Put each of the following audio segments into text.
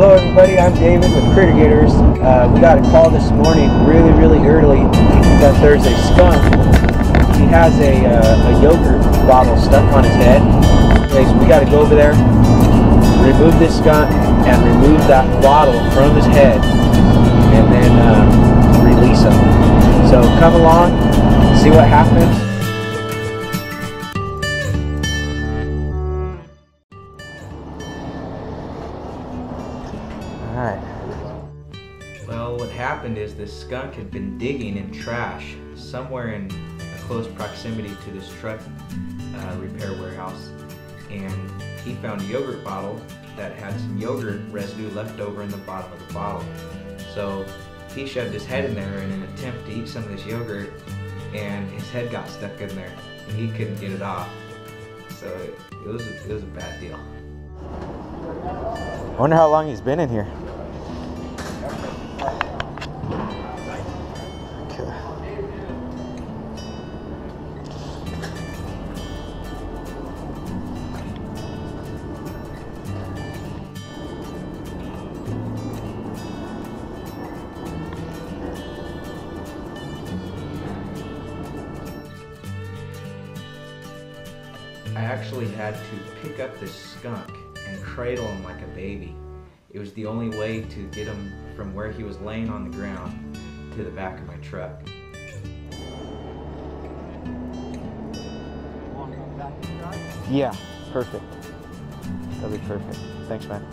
Hello everybody, I'm David with Critter. Uh, we got a call this morning really, really early that there's a skunk. He has a, uh, a yogurt bottle stuck on his head. Anyways, we got to go over there, remove this skunk, and remove that bottle from his head, and then uh, release him. So come along, see what happens. Well, what happened is this skunk had been digging in trash somewhere in close proximity to this truck uh, repair warehouse, and he found a yogurt bottle that had some yogurt residue left over in the bottom of the bottle. So he shoved his head in there in an attempt to eat some of this yogurt, and his head got stuck in there, and he couldn't get it off. So it, it was a, it was a bad deal. I wonder how long he's been in here. I actually had to pick up this skunk and cradle him like a baby. It was the only way to get him from where he was laying on the ground to the back of my truck. Yeah, perfect. That'll be perfect. Thanks, man.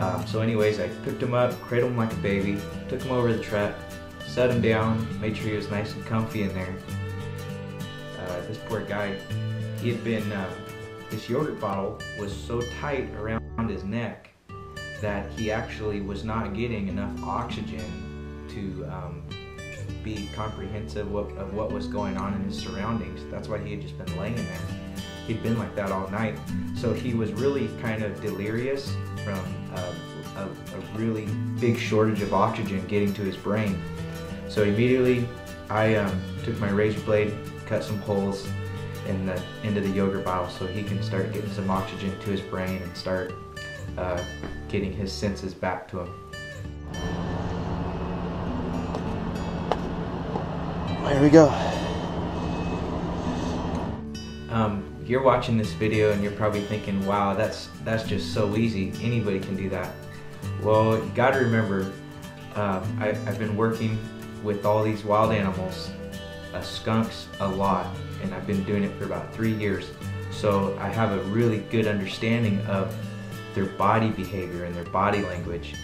Um, so anyways, I picked him up, cradled him like a baby, took him over the truck, set him down, made sure he was nice and comfy in there. Uh, this poor guy, he had been, uh, this yogurt bottle was so tight around his neck that he actually was not getting enough oxygen to um, be comprehensive of, of what was going on in his surroundings. That's why he had just been laying there. He'd been like that all night. So he was really kind of delirious from uh, a, a really big shortage of oxygen getting to his brain. So immediately I um, took my razor blade, cut some holes in the into the yogurt bottle so he can start getting some oxygen to his brain and start uh, getting his senses back to him. Here we go. Um, you're watching this video and you're probably thinking, wow, that's that's just so easy. Anybody can do that. Well, you got to remember, um, I, I've been working with all these wild animals, uh, skunks a lot, and I've been doing it for about three years. So I have a really good understanding of their body behavior and their body language.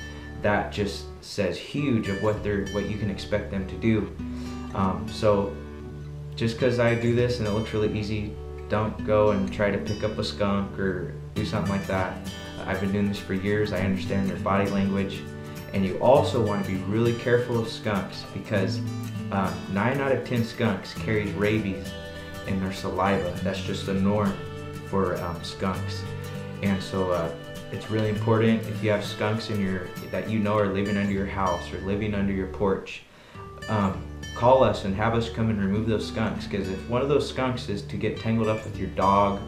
That just says huge of what they're what you can expect them to do. Um, so just because I do this and it looks really easy, don't go and try to pick up a skunk or do something like that. I've been doing this for years. I understand their body language. And you also want to be really careful of skunks because um, 9 out of 10 skunks carries rabies in their saliva. That's just the norm for um, skunks. And so uh, it's really important if you have skunks in your that you know are living under your house or living under your porch. Um, call us and have us come and remove those skunks because if one of those skunks is to get tangled up with your dog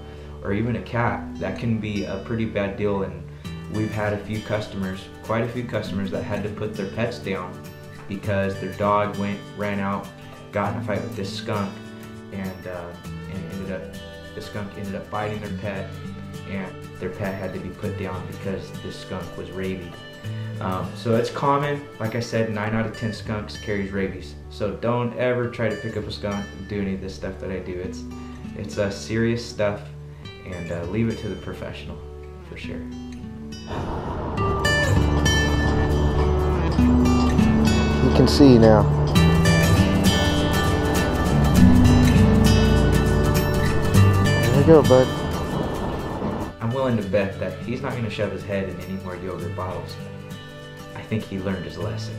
or even a cat, that can be a pretty bad deal. And we've had a few customers, quite a few customers, that had to put their pets down because their dog went, ran out, got in a fight with this skunk, and uh, and ended up the skunk ended up biting their pet, and their pet had to be put down because this skunk was rabied. Um, so it's common, like I said, 9 out of 10 skunks carries rabies. So don't ever try to pick up a skunk and do any of this stuff that I do. It's it's uh, serious stuff and uh, leave it to the professional for sure. You can see now. There we go, bud. I'm willing to bet that he's not going to shove his head in any more yogurt bottles. I think he learned his lesson.